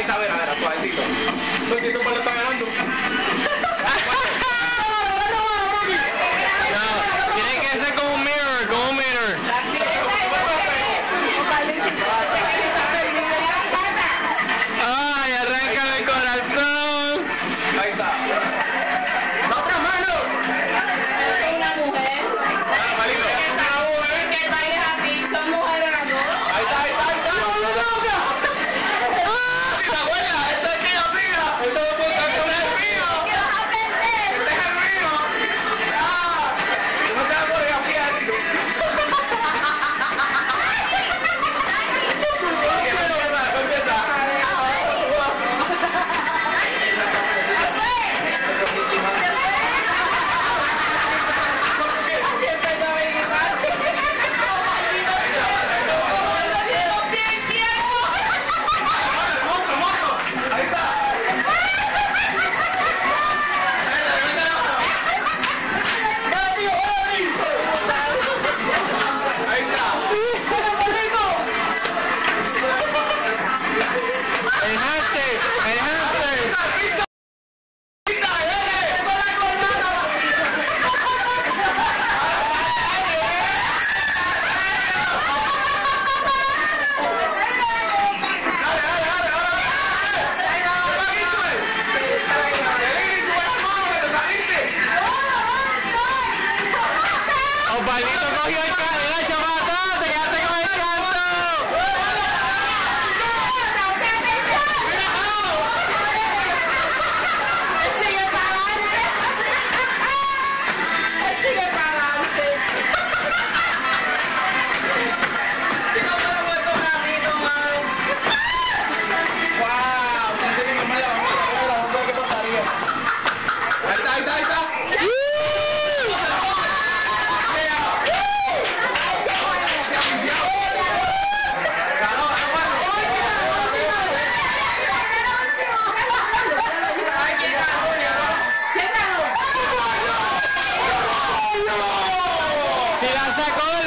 patadita, verá, verá, suavecito. Porque eso lo está ganando. No, tiene que ser como un mirror, como un mirror. Ay, arranca el corazón. Ahí está. ay, ay. Se la sacó